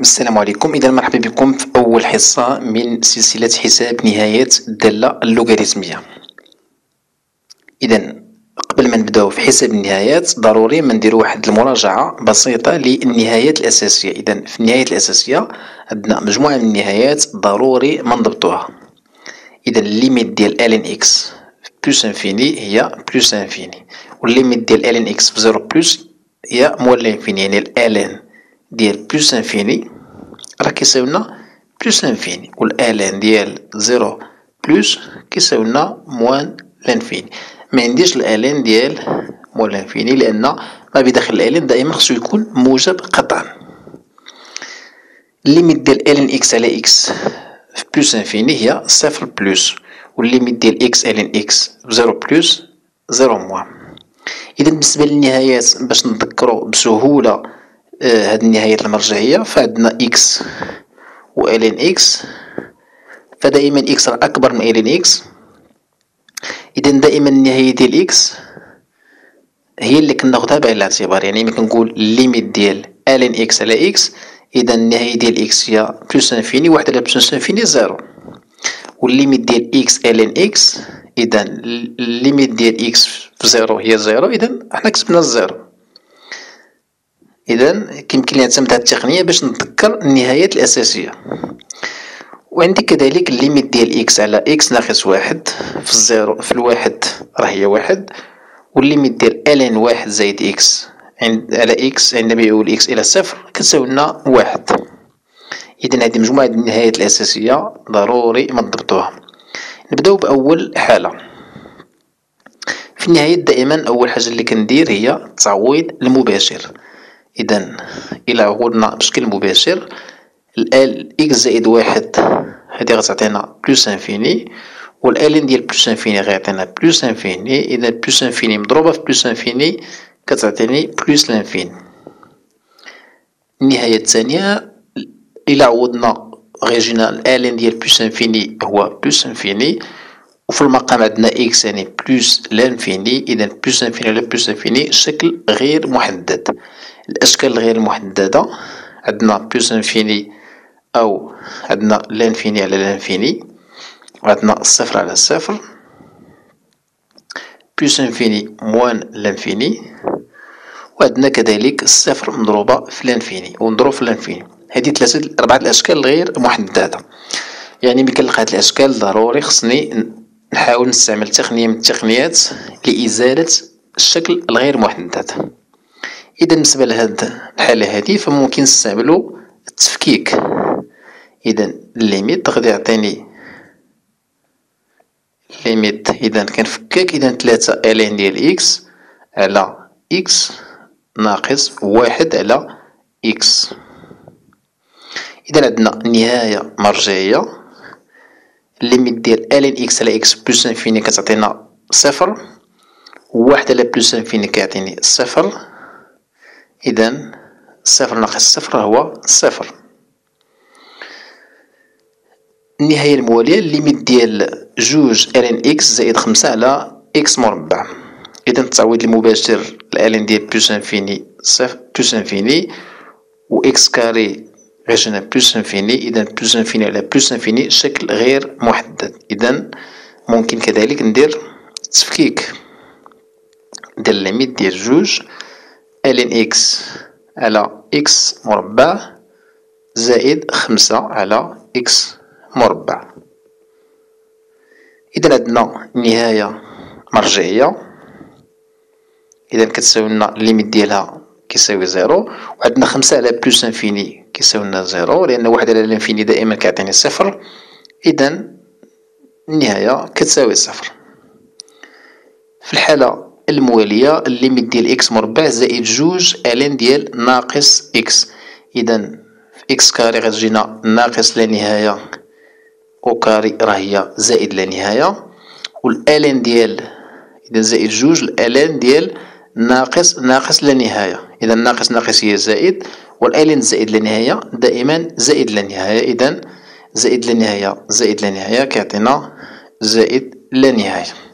السلام عليكم. إذا مرحبا بكم في أول حصة من سلسلة حساب نهاية الدالة اللوغاريتمية إذا قبل ما نبداو في حساب النهايات ضروري ما نديرو واحد المراجعة بسيطة للنهايات الأساسية. إذا في النهايات الأساسية عندنا مجموعة من النهايات ضروري ما نضبطوها. إذا ال limite ديال ln x plus infini هي plus infini وال limite ديال ln x في zéro plus هي moins l'infini يعني ال ln ديال plus infini راه كيساولنا plus infini وال ln ديال zéro plus كيساولنا moins l'infini. معنديش ال ln ديال moins l'infini لأن ما بداخل ال ln دائما خصو يكون موجب قطعا. ال limite ديال ln x على x في plus infini هي صفر plus وال limite ديال x ln x ب zéro plus zéro moins. اذا بالنسبة للنهايات باش نذكرو بسهولة هاد النهايات المرجعية فعندنا x و ln x فدائما x راه أكبر من ln x إذا دائما النهاية ديال x هي اللي كناخدها بعين الاعتبار يعني ملي كنقول ال limite ديال ln x على x إذا النهاية ديال x هي plus infini واحد على plus infini zéro. وال limite ديال x ln x إذا ال limite ديال x في zéro هي zéro إذا حنا كتبنا ال zéro إذا كيمكن لي نعتمد هاد التقنية باش نتذكر النهايات الأساسية وعندي كذلك ال limite ديال x على x ناقص واحد. في ال zéro في الواحد راه هي واحد. وال limite ديال ln واحد زايد x عند على x عندما يؤول x إلى صفر كتساوي لنا واحد. إذا هذه مجموعة النهايات الأساسية ضروري نضبطوها. نبداو بأول حالة. في النهايات دائما أول حاجة اللي كندير هي التعويض المباشر. إذا إلا عوضنا بشكل مباشر. ال ln x زائد واحد هادي غتعطينا plus infini وال ln ديال plus infini غيعطينا plus infini إذا plus infini مضروبة في plus infini كتعطيني plus l'infini النهاية الثانية إلا عوضنا غيجينا ال ln ديال plus infini هو plus infini وفي المقام عندنا x يعني plus l'infini إذا plus infini على plus infini شكل غير محدد. الأشكال الغير محددة. عندنا plus infini أو عندنا l'infini على l'infini وعندنا الصفر على الصفر. plus infini moins l'infini وعندنا كذلك الصفر مضروبة في l'infini ومضروب في l'infini هذه ثلاثة أربعة الأشكال الغير محددة. يعني ملي كنلقى هاد الأشكال ضروري خصني نحاول نستعمل تقنية من التقنيات لإزالة الشكل الغير محدد. إذا بالنسبة لهاد الحالة هادي فممكن نستعملو التفكيك. إذا ال limite غادي يعطيني limite إذا كنفكك إذا تلاتة ln ديال x على إكس ناقص واحد على إكس إذا عندنا نهاية مرجعية. ال limite ديال ln x على x plus infini كتعطينا صفر. واحد على plus infini كيعطيني صفر. إذا صفر ناقص صفر هو صفر. النهاية الموالية ال limite ديال جوج ln x زائد خمسة على x مربع إذا التعويض المباشر ال ln ديال plus infini صفر plus infini و x carré غيجينا plus infini إذا plus infini على plus infini شكل غير محدد. إذا ممكن كذلك ندير تفكيك. ديال ال limite ديال جوج ln x على x مربع زائد خمسة على x مربع. إذا عندنا نهاية مرجعية. إذا كتساوي لنا ال limite ديالها كيساوي zéro وعندنا خمسة على plus infini كيساوي لنا zéro لأن واحد على l'infini دائما كيعطيني صفر. إذا النهاية كتساوي صفر. في الحالة الموالية ال limite ديال x مربع زائد جوج ln ديال ناقص x إذا في x carré غتجينا ناقص لا نهاية أو كاري راه هي زائد لا نهاية. والألين ديال إذا زائد جوج الألين ديال ناقص ناقص لا نهاية. إذا ناقص ناقص هي زائد والألين زائد لا نهاية دائما زائد لا نهاية. إذا زائد لا نهاية زائد لا نهاية كيعطينا زائد لا نهاية.